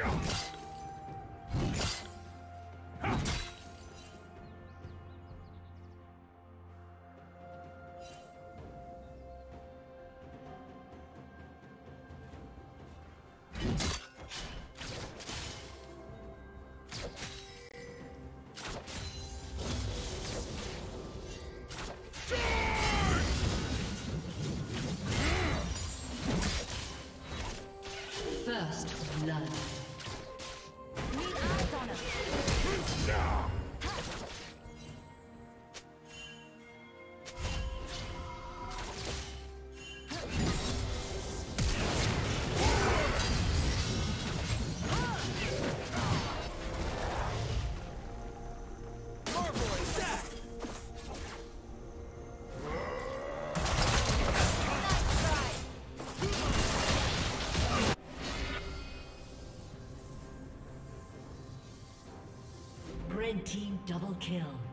Blood. Double kill.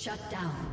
Shut down.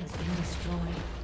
has been destroyed.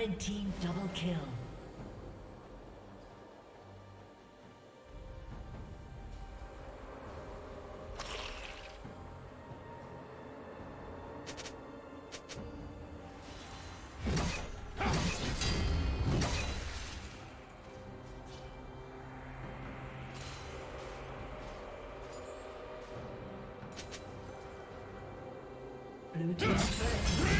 Red team double kill. Blue team's turret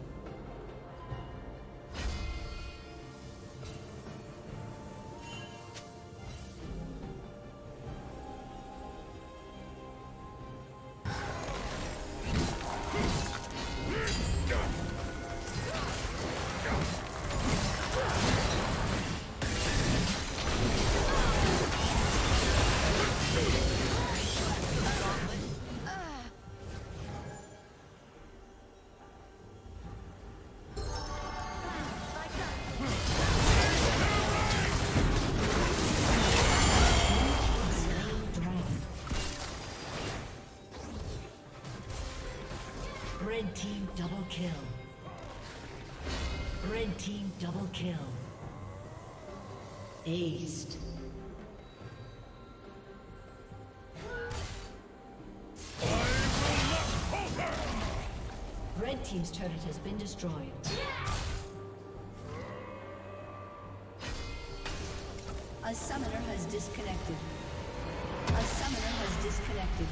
Double kill. Red team double kill. Aced. Red team's turret has been destroyed. A summoner has disconnected. A summoner has disconnected.